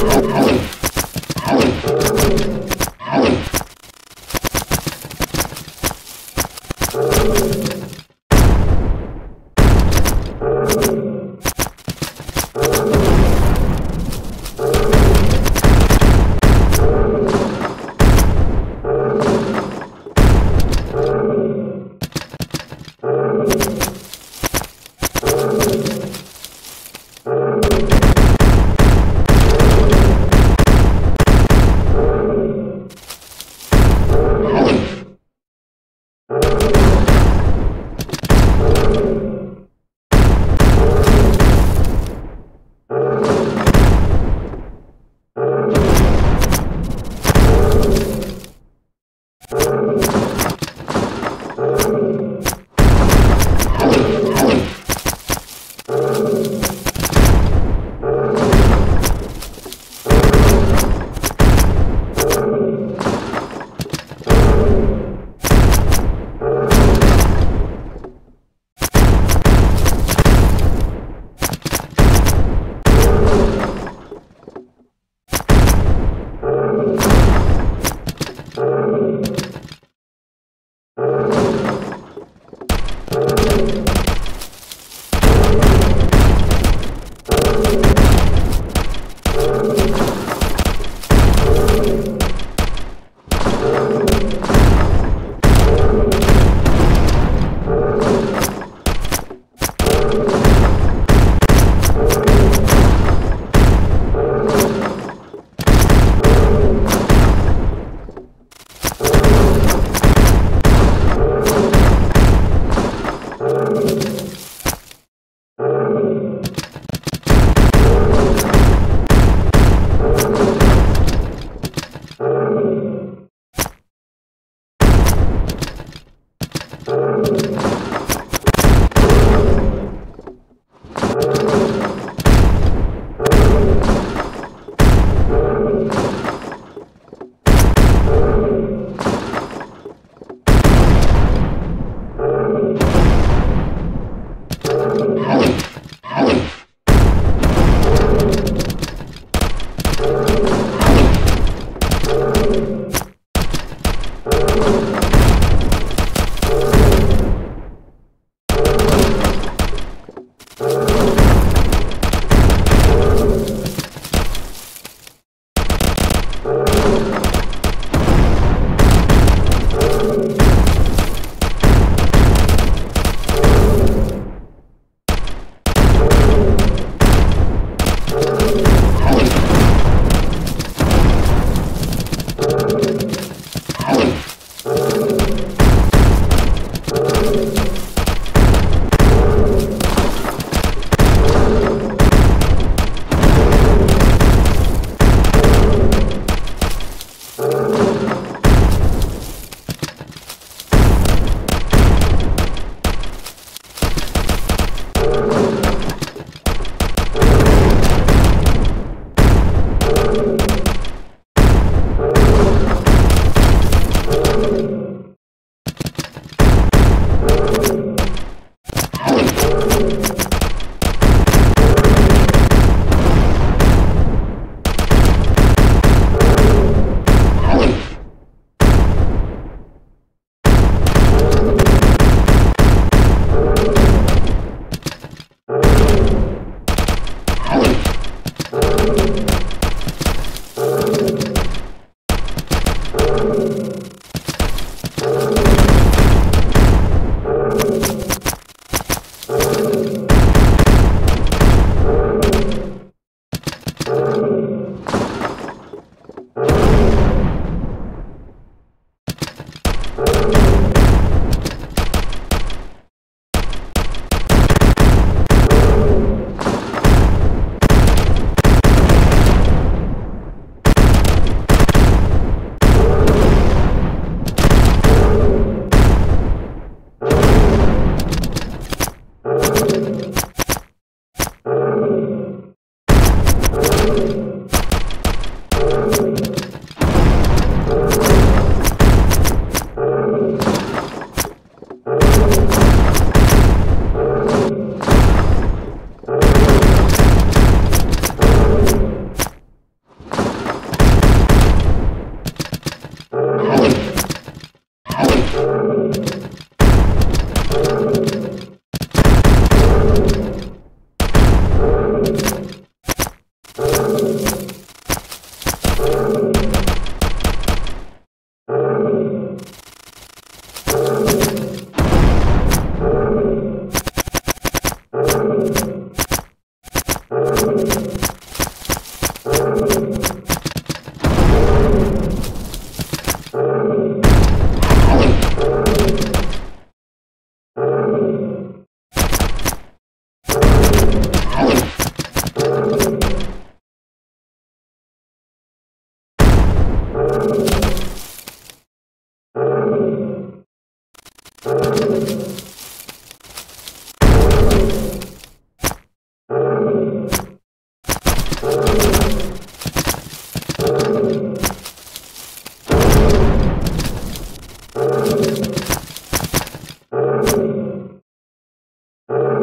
Thank you.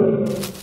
Música